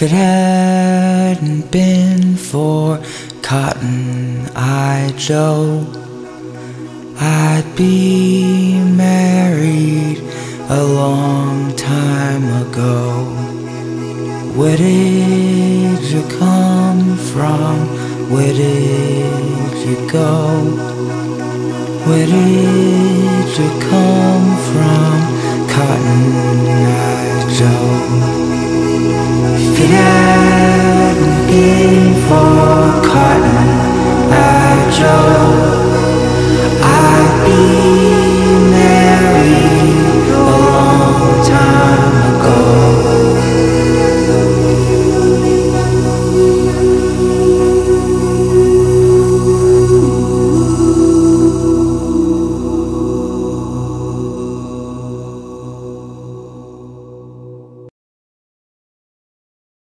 If it hadn't been for Cotton Eye Joe, I'd be married a long time ago. Where did you come from? Where did you go? Where did you come from, Cotton Eye Joe? Fiel info.